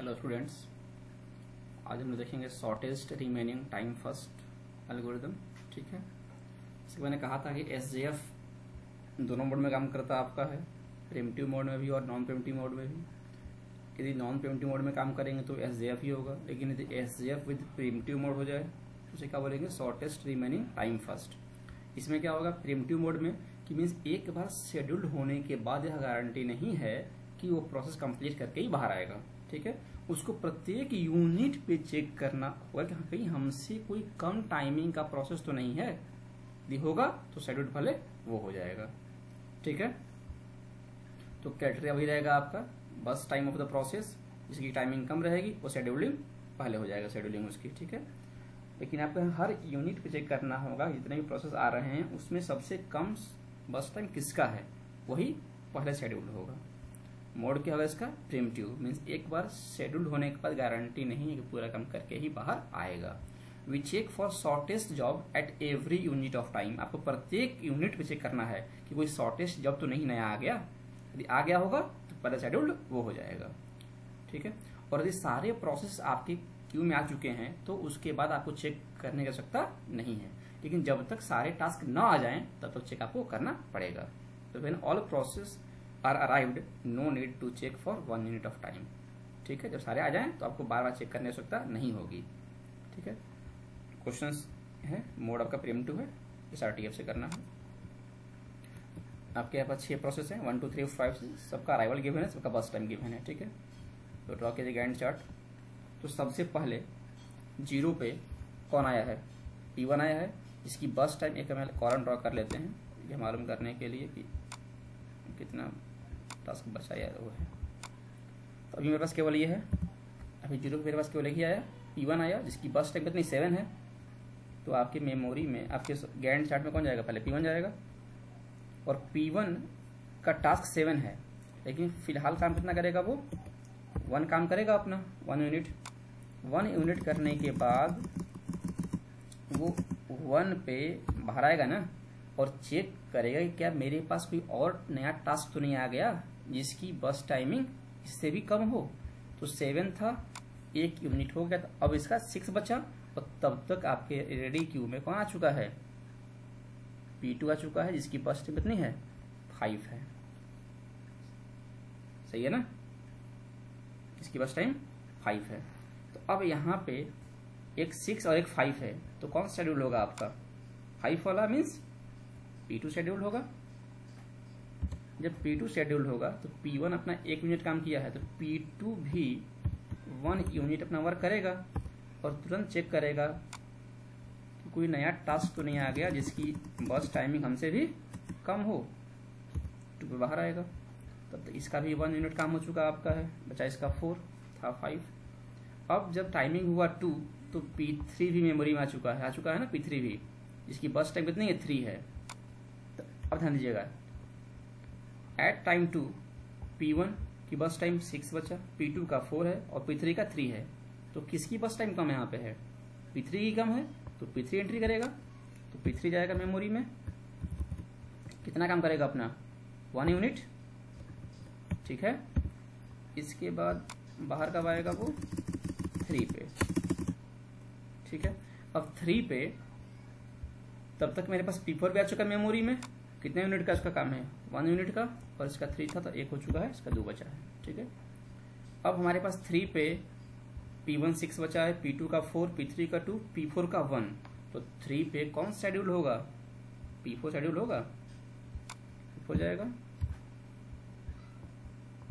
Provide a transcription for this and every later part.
Hello students आज हम देखेंगे shortest remaining time first algorithm ठीक है? इसके मैंने कहा था कि एस दोनों मोड में काम करता आपका है प्रेमटिव मोड में भी और नॉन प्रिमिटिव मोड में भी। यदि नॉन प्रेमटिव मोड में काम करेंगे तो एस ही होगा, लेकिन यदि एस विद प्रिमिटिव मोड हो जाए तो उसे क्या बोलेंगे? शॉर्टेस्ट रिमेनिंग टाइम फ़र्स्ट इसमें क्या होगा? प्रिमिटिव मोड में, कि मीन्स एक बार शेड्यूल्ड होने के बाद यह गारंटी नहीं है कि वो प्रोसेस कंप्लीट करके ही बाहर आएगा, ठीक है? उसको प्रत्येक यूनिट पे चेक करना होगा कि हाँ, कहीं हमसे कोई कम टाइमिंग का प्रोसेस तो नहीं है। यदि होगा तो शेड्यूल पहले वो हो जाएगा। ठीक है? तो क्राइटेरिया वही रहेगा आपका। Burst time of the process जिसकी टाइमिंग कम रहेगी वो शेड्यूलिंग पहले हो जाएगा शेड्यूलिंग उसकी। ठीक है? लेकिन आपको हर यूनिट पे चेक करना होगा जितने भी प्रोसेस आ रहे हैं उसमें सबसे कम बस टाइम किसका है? वही पहले शेड्यूल होगा। मोड क्या होगा इसका? प्रिमटिव मीन्स एक बार शेड्यूल होने के बाद गारंटी नहीं है कि पूरा काम करके ही बाहर आएगा। We check for shortest job at every unit of time आपको प्रत्येक यूनिट पे चेक करना है कि कोई शॉर्टेस्ट जॉब तो नहीं, नया आ गया? यदि आ गया होगा तो पहले शेड्यूल्ड वो हो जाएगा। ठीक है? और यदि सारे प्रोसेस आपके क्यू में आ चुके हैं तो उसके बाद आपको चेक करने की आवश्यकता नहीं है। लेकिन जब तक सारे टास्क न आ जाएँ, तब तक चेक आपको करना पड़ेगा। तो when all process are arrived no need to check for one minute of time ठीक है? जब सारे आ जाएँ तो आपको बार बार चेक करने की आवश्यकता नहीं होगी। ठीक है? क्वेश्चन है? मोड आपका प्रिमिटिव है। इस आर से करना है। आपके यहाँ पास छह प्रोसेस है। वन टू थ्री फाइव सबका अराइवल गिवन है, सबका बस टाइम गिवन है। ठीक है? तो ड्रॉ कीजिए गैंड चार्ट तो सबसे पहले ज़ीरो पे कौन आया है? पी वन आया है। इसकी बस टाइम एक हम कॉलम ड्रॉ कर लेते हैं। ये मालूम करने के लिए कि कितना टास्क बचा यार वो है। तो अभी मेरे पास केवल ये है। अभी ज़ीरो मेरे पास केवल एक ही आया। पी वन आया, जिसकी बस टाइम कितनी सेवन है। तो आपकी मेमोरी में, आपके गैंड चार्ट में कौन जाएगा? पहले पी वन जाएगा। और पी वन का टास्क सेवन है। लेकिन फ़िलहाल काम कितना करेगा वो? वन काम करेगा अपना वन यूनिट वन यूनिट करने के बाद वो वन पे बाहर आएगा ना? और चेक करेगा कि क्या मेरे पास कोई और नया टास्क तो नहीं आ गया? जिसकी बस टाइमिंग इससे भी कम हो। तो सेवन था, एक यूनिट हो गया था। अब इसका सिक्स बचा और तब तक आपके रेडी क्यू में कौन आ चुका है? पी टू आ चुका है, जिसकी बस टाइम कितनी है फाइव है। सही है ना? इसकी बस टाइम फाइव है। तो अब यहाँ पे एक सिक्स और एक फाइव है। तो कौन शेड्यूल होगा आपका? फाइव वाला मीन्स पी टू शेड्यूल होगा। जब P2 शेड्यूल होगा तो P1 अपना एक यूनिट काम किया है तो P2 भी वन यूनिट अपना वर्क करेगा और तुरंत चेक करेगा कि कोई नया टास्क तो नहीं आ गया, जिसकी बस टाइमिंग हमसे भी कम हो पे बाहर आएगा। तब तो इसका भी वन यूनिट काम हो चुका आपका है, बचा इसका फोर था फाइव अब जब टाइमिंग हुआ टू तो P3 भी मेमोरी में आ चुका है, आ चुका है ना P3 भी, जिसकी बस टाइम कितनी है? थ्री है। तो अब ध्यान दीजिएगा at time two P one की बस टाइम सिक्स बचा पी टू का फोर है और पी थ्री का थ्री है। तो किसकी बस टाइम कम यहाँ पे है? पी थ्री की कम है तो पी थ्री एंट्री करेगा। तो पी थ्री जाएगा मेमोरी में। कितना काम करेगा अपना? वन यूनिट ठीक है? इसके बाद बाहर कब आएगा वो? थ्री पे। ठीक है? अब थ्री पे तब तक मेरे पास पी फोर भी आ चुका मेमोरी में। कितने यूनिट का इसका काम है? वन यूनिट का और इसका थ्री था तो एक हो चुका है, इसका दो बचा है, ठीक है? अब हमारे पास थ्री पे पी वन सिक्स बचा है पी टू का फोर पी थ्री का टू पी फोर का वन तो थ्री पे कौन शेड्यूल होगा? पी फोर शेड्यूल होगा? हो जाएगा।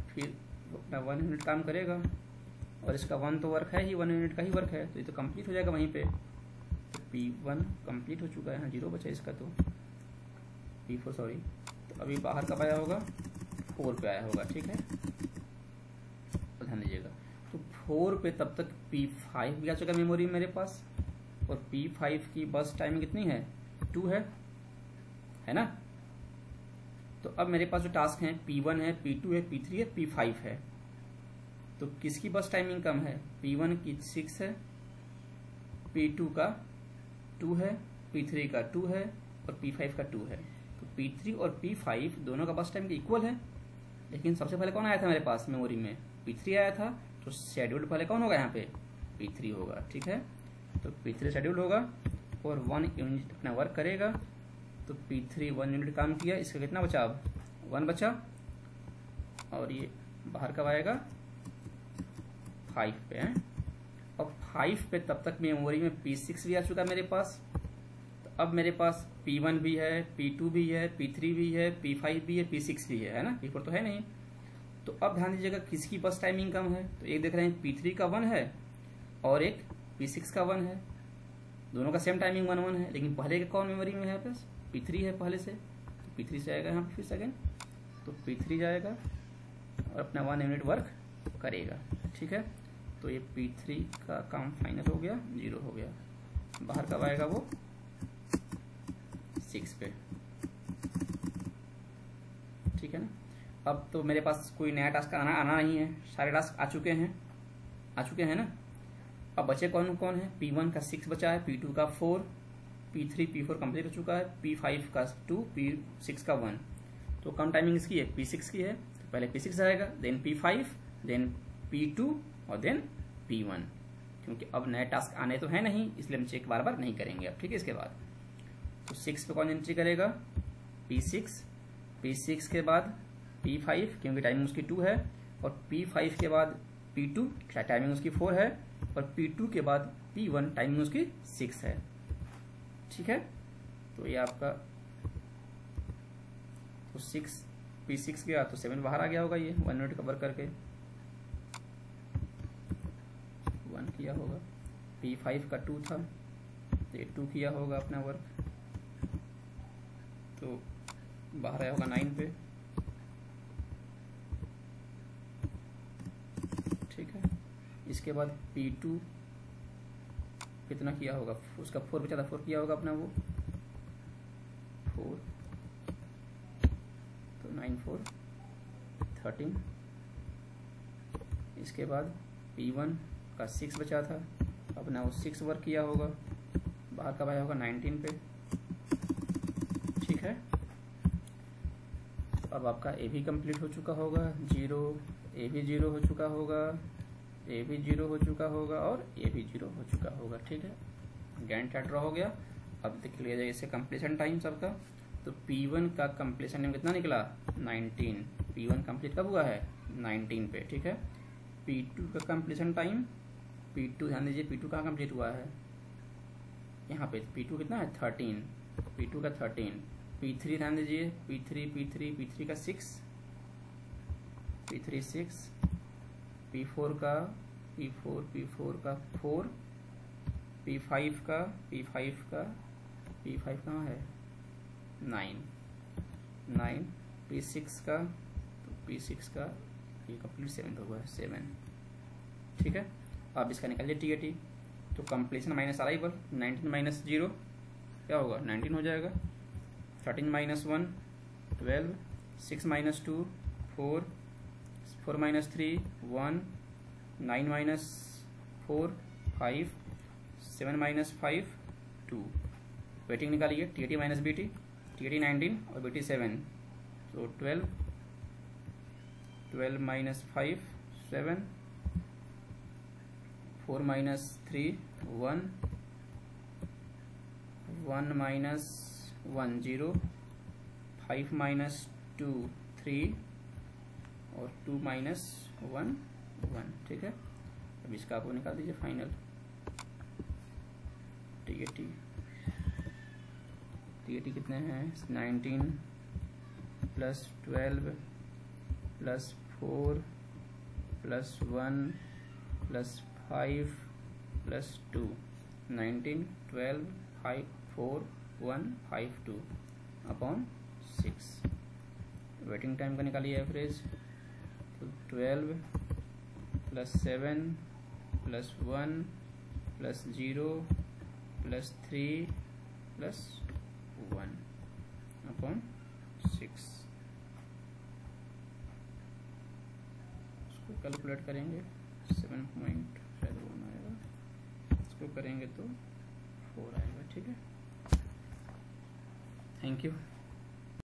फिर अपना वन यूनिट काम करेगा। और इसका वन तो वर्क है ही वन यूनिट का ही वर्क है तो ये तो कंप्लीट हो जाएगा वहीं पे। पी वन कंप्लीट हो चुका है हाँ ज़ीरो बचा इसका तो। पी फोर सॉरी अभी बाहर कब आया होगा? फोर पे आया होगा, ठीक है? तो ध्यान दीजिएगा। तो फोर पे तब तक पी फाइव भी आ चुका मेमोरी मेरे पास। और पी फाइव की बस टाइमिंग कितनी है? टू है। है ना? तो अब मेरे पास जो टास्क है पी वन है पी टू है पी थ्री है पी फाइव है। तो किसकी बस टाइमिंग कम है? पी वन की सिक्स है पी टू का टू है पी थ्री का टू है, और पी फाइव का टू है। P3 और P5 दोनों का बस टाइम इक्वल है। लेकिन सबसे पहले कौन आया था मेरे पास मेमोरी में? P3 आया था तो शेड्यूल्ड पहले कौन होगा यहाँ पे? पी थ्री होगा, ठीक है? तो पी थ्री शेड्यूल होगा और वन यूनिट अपना वर्क करेगा। तो पी थ्री वन यूनिट काम किया, इसका कितना बचा अब? वन बचा। और ये बाहर कब आएगा? फाइव पे है। और फाइव पे तब तक मेमोरी में पी सिक्स भी आ चुका मेरे पास। अब मेरे पास पी वन भी है पी टू भी है पी थ्री भी है पी फाइव भी है पी सिक्स भी है है ना? पी फोर तो है नहीं। तो अब ध्यान दीजिएगा किसकी बस टाइमिंग कम है? तो एक देख रहे हैं पी थ्री का वन है और एक पी सिक्स का वन है। दोनों का सेम टाइमिंग वन वन है, लेकिन पहले के कौन मेमोरी में है पास? पी थ्री है पहले से। तो पी थ्री से आएगा यहाँ पे फिर सेकेंड तो पी थ्री जाएगा और अपना वन यूनिट वर्क करेगा। ठीक है? तो ये पी थ्री का काम फाइनल हो गया ज़ीरो हो गया। बाहर कब आएगा वो? सिक्स पे। ठीक है ना? अब तो मेरे पास कोई नया टास्क आना आना नहीं है। सारे टास्क आ चुके हैं। आ चुके हैं ना? अब बचे कौन कौन है? पी वन का सिक्स बचा है पी टू का four P three P four complete हो चुका है पी फाइव का टू पी सिक्स का वन तो कम टाइमिंग इसकी है पी सिक्स की है। तो पहले पी सिक्स आएगा then P five then P two और देन पी वन क्योंकि अब नए टास्क आने तो है नहीं, इसलिए हम चेक बार बार नहीं करेंगे अब। ठीक है, इसके बाद। तो सिक्स पे कौन एंट्री करेगा? पी सिक्स पी सिक्स के बाद पी फाइव क्योंकि टाइमिंग उसकी टू है, और पी फाइव के बाद पी टू टाइमिंग उसकी फोर है, और पी टू के बाद पी वन टाइमिंग उसकी सिक्स है। ठीक है? तो ये आपका तो सिक्स पी सिक्स गया तो सेवन बाहर आ गया होगा ये वन मिनट कवर करके। वन किया होगा। पी फाइव का टू था तो ये टू किया होगा अपना वर्क तो बाहर आया होगा नाइन पे। ठीक है। इसके बाद पी टू कितना किया होगा? उसका फोर बचा था। फोर किया होगा अपना वो। फोर तो नाइन फोर थर्टीन इसके बाद पी वन का सिक्स बचा था। अपना वो सिक्स वर्क किया होगा। बाहर कब आया होगा? नाइनटीन पे ठीक है अब आपका ए भी कंप्लीट हो चुका होगा ज़ीरो ए भी ज़ीरो हो चुका होगा ए भी ज़ीरो हो चुका होगा और ए भी ज़ीरो हो चुका होगा, ठीक है? गैंड चार्ट हो गया। अब देख लिया जाए इसे कंप्लीशन टाइम सबका। तो P1 का कंप्लीशन टाइम कितना निकला? 19 P1 कंप्लीट कब हुआ है? 19 पे, ठीक है? P2 का कंप्लीशन टाइम P2 ध्यान दीजिए P2 कहाँ कंप्लीट हुआ है? यहाँ पे P2 कितना है? 13 P2 का 13 P3 ध्यान दीजिए। P3 P3 P3 का 6 P3 6 P4 का P4 P4 का 4 P5 का P5 का P5 कहाँ है? 9 9 P6 का तो P6 का ये कंप्लीट सेवन हो गया सेवन ठीक है? अब इसका निकालिए टी ए टी तो completion minus uh arrival nineteen minus zero क्या होगा? नाइनटीन हो जाएगा। Thirteen minus one twelve six minus two four four minus three one nine minus four five seven minus five two waiting निकालिए T T minus B T T T nineteen और B T seven तो twelve twelve minus five seven four minus three one one minus one zero five minus two three और two minus one one ठीक है? अब इसका आपको निकाल दीजिए final T A T T A T कितने हैं? Nineteen plus twelve plus four plus one plus five plus two nineteen twelve five four one five two upon six waiting time का निकालिए एवरेज तो twelve plus seven plus one plus zero plus three plus one upon six इसको calculate करेंगे. Seven point शायद one आएगा. इसको करेंगे तो फोर आएगा, ठीक है? Thank you